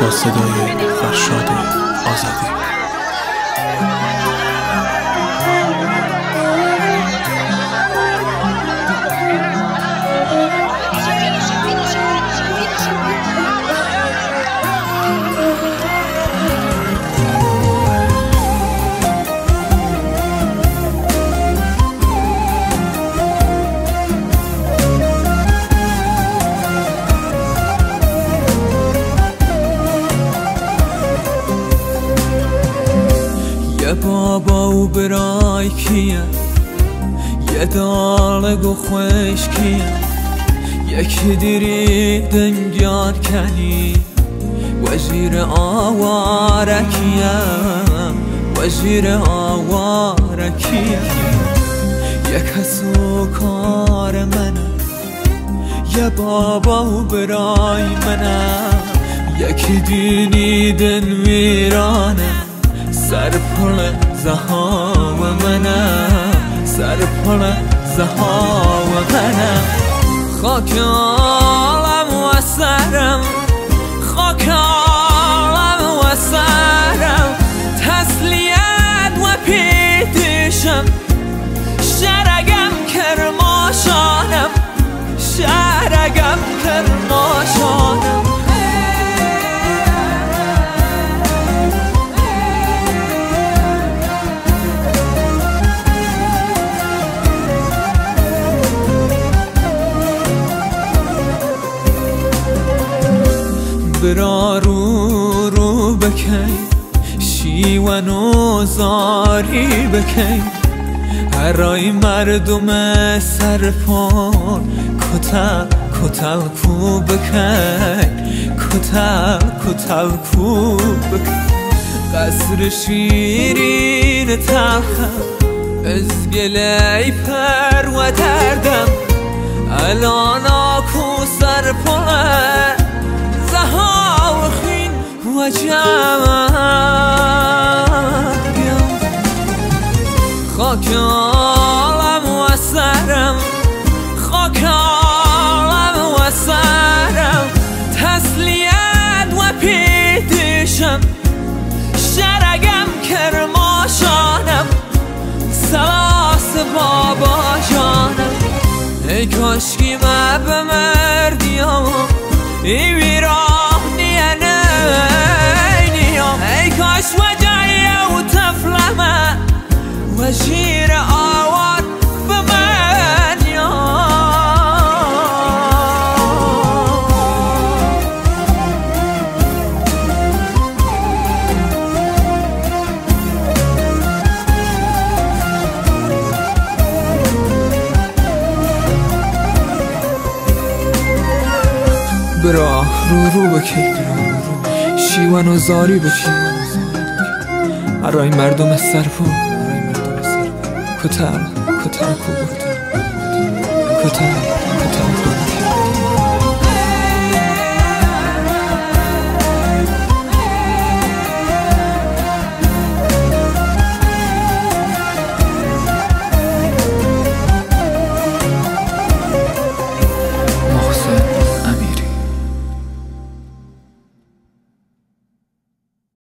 با صدای فرشاد آزادی. بابا و برای کیه؟ یه دالگ و خوش کیه؟ یکی دیری دنگار کنی؟ وزیر آواره وزیر آواره کیه؟ یه کسو کار منه یه بابا و برای منه سر پل زهاو منم سر پل زهاو منم خاک عالم و سرم بکن شیون و زاری بکن. هرای مردم سرپان کتل کتل کو بکن. کتل کتل کو بکن. قصر شیرین تلخم از گلی پر و دردم. الان خین و جمعم خاک عالم و سرم خاک عالم و سرم. تسلیت و پیدشم شرگم کرماشانم. سلاس بابا جانم ای کاشکی ما به ای ویراه برا رو رو بکی شیون و زاری بکی برای مردم سرپو کتل کتل کو کتل